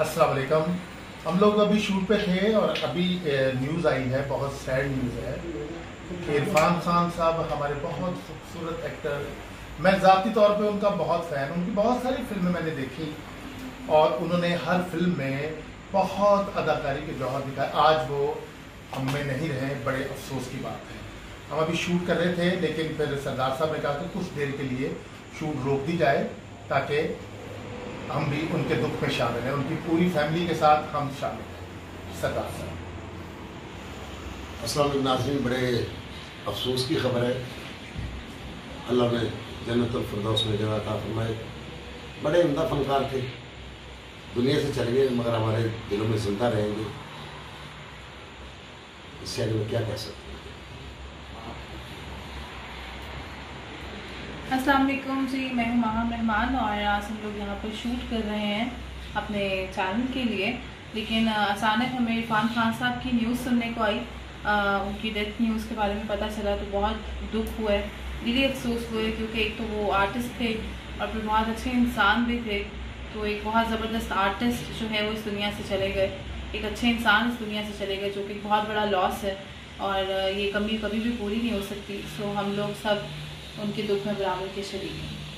अस्सलाम वालेकुम। हम लोग अभी शूट पे थे और अभी न्यूज़ आई है, बहुत सैड न्यूज़ है कि इरफान खान साहब हमारे बहुत खूबसूरत एक्टर मैं ज़ाती तौर पे उनका बहुत फ़ैन उनकी बहुत सारी फ़िल्में मैंने देखी और उन्होंने हर फ़िल्म में बहुत अदाकारी के जौहर दिखाए। आज वो हम में नहीं रहे, बड़े अफसोस की बात है। हम अभी शूट कर रहे थे, लेकिन फिर सरदार साहब ने कहा कि कुछ देर के लिए शूट रोक दी जाए ताकि हम भी उनके दुख में शामिल हैं, उनकी पूरी फैमिली के साथ हम शामिल हैं साहब। असल नाजरीन, बड़े अफसोस की खबर है। अल्लाह ने जन्नतफरदौस में जगह था फरमाए बड़े उमदा फनकार थे। दुनिया से चले गए, मगर हमारे दिलों में ज़िंदा रहेंगे। इससे आगे मैं क्या कह सकता अस्सलाम वालेकुम जी, मैं हूँ महा मेहमान और आज हम लोग यहाँ पर शूट कर रहे हैं अपने चैनल के लिए। लेकिन अचानक हमें इरफान खान साहब की न्यूज़ सुनने को आई। उनकी डेथ न्यूज़ के बारे में पता चला तो बहुत दुख हुआ है, दिली अफसोस हुए क्योंकि एक तो वो आर्टिस्ट थे और फिर बहुत अच्छे इंसान भी थे। तो एक बहुत ज़बरदस्त आर्टिस्ट जो है वो इस दुनिया से चले गए। एक अच्छे इंसान इस दुनिया से चले गए, जो कि बहुत बड़ा लॉस है। और ये कमी कभी भी पूरी नहीं हो सकती। सो हम लोग सब उनके दुख में बराबर के शरीक हैं